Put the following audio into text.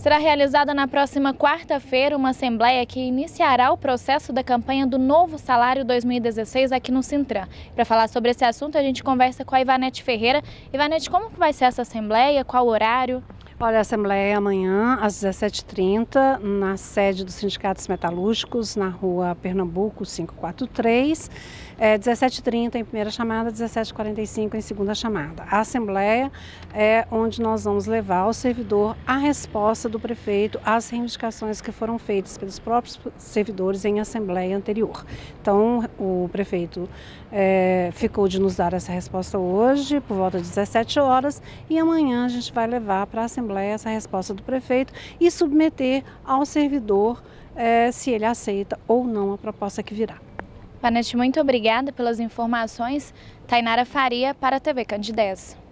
Será realizada na próxima quarta-feira uma assembleia que iniciará o processo da campanha do novo salário 2016 aqui no Sintran. Para falar sobre esse assunto, a gente conversa com a Ivanete Ferreira. Ivanete, como vai ser essa assembleia? Qual horário? Olha, a Assembleia é amanhã às 17h30 na sede dos Sindicatos Metalúrgicos, na rua Pernambuco 543. É 17h30 em primeira chamada, 17h45 em segunda chamada. A Assembleia é onde nós vamos levar ao servidor a resposta do prefeito às reivindicações que foram feitas pelos próprios servidores em Assembleia anterior. Então, o prefeito é, ficou de nos dar essa resposta hoje, por volta de 17 horas, e amanhã a gente vai levar para a Assembleia Assembleia essa resposta do prefeito e submeter ao servidor é, se ele aceita ou não a proposta que virá. Vanete, muito obrigada pelas informações. Tainara Faria para a TV Candidez.